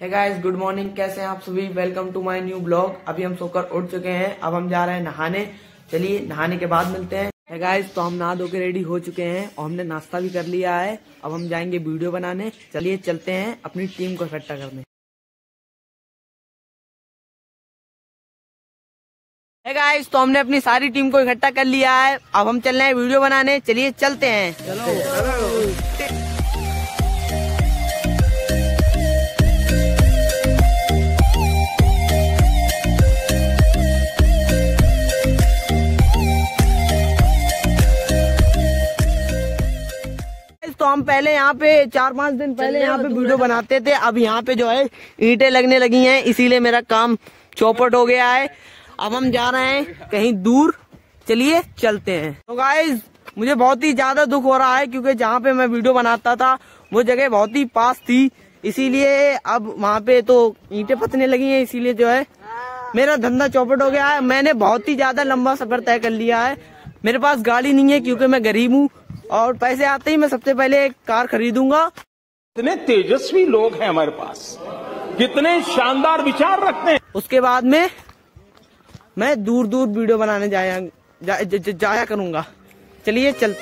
है guys good morning कैसे हैं आप सभी? Welcome to my new blog अभी हम सोकर उठ चुके हैं। अब हम जा रहे हैं नहाने। चलिए, नहाने के बाद मिलते हैं। है गाइस तो हम नहा धो के रेडी हो चुके हैं और हमने नाश्ता भी कर लिया है। अब हम जाएँगे वीडियो बनाने। चलिए, चलते हैं अपनी टीम को इकट्ठा करने। है गाइस तो हमने अपनी सारी टीम को इकट्ठा कर लिया है। अब हम चल रहे हैं वीडियो बनाने। चलिए, चलते हैं। चलो। तो हम पहले यहाँ पे चार पाँच दिन पहले यहाँ पे वीडियो बनाते थे। अब यहाँ पे जो है ईंटें लगने लगी हैं इसीलिए मेरा काम चौपट हो गया है। अब हम जा रहे हैं कहीं दूर। चलिए चलते हैं। तो गाइज़ मुझे बहुत ही ज़्यादा दुख हो रहा है क्योंकि जहाँ पे मैं वीडियो बनाता था वो जगह बहुत ही पास थी। इसीलिए अब वहाँ पे तो ईंटें पतने लगी हैं इसीलिए जो है मेरा धंधा चौपट हो गया है। मैंने बहुत ही ज़्यादा लंबा सफ़र तय कर लिया है। मेरे पास गाड़ी नहीं है क्योंकि मैं गरीब हूँ। और पैसे आते ही मैं सबसे पहले एक कार खरीदूँगा। कितने तेजस्वी लोग हैं हमारे पास। कितने शानदार विचार रखते हैं। उसके बाद में मैं दूर दूर वीडियो बनाने जाया जा, जा, जा, जाया करूँगा। चलिए चल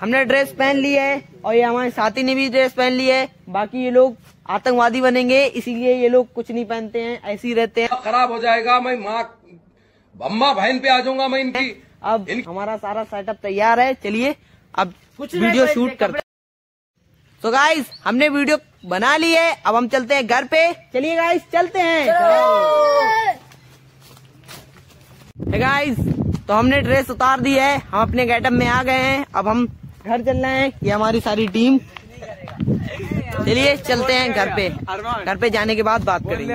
हमने ड्रेस पहन ली है और ये हमारे साथी ने भी ड्रेस पहन ली है। बाकी ये लोग आतंकवादी बनेंगे इसीलिए ये लोग कुछ नहीं पहनते हैं ऐसे ही रहते हैं। खराब हो जाएगा मैं माँ अम्मा बहन पे आ जाऊँगा मैं इनकी। अब इन... हमारा सारा सेटअप तैयार है चलिए अब कुछ वीडियो शूट करते तो गाइस हमने वीडियो बना ली है अब हम चलते हैं घर पे। चलिए गाइस चलते हैं। गाइस तो हमने ड्रेस उतार दी है हम अपने गेटअप में आ गए हैं अब हम घर चलना है, ये हमारी सारी टीम। चलिए, चलते हैं घर पे। घर पे जाने के बाद बात करेंगे।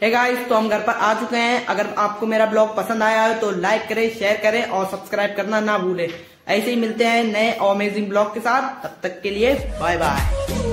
हे गाइस तो हम घर पर आ चुके हैं। अगर आपको मेरा ब्लॉग पसंद आया हो तो लाइक करें शेयर करें और सब्सक्राइब करना ना भूलें। ऐसे ही मिलते हैं नए अमेजिंग ब्लॉग के साथ। तब तक के लिए बाय बाय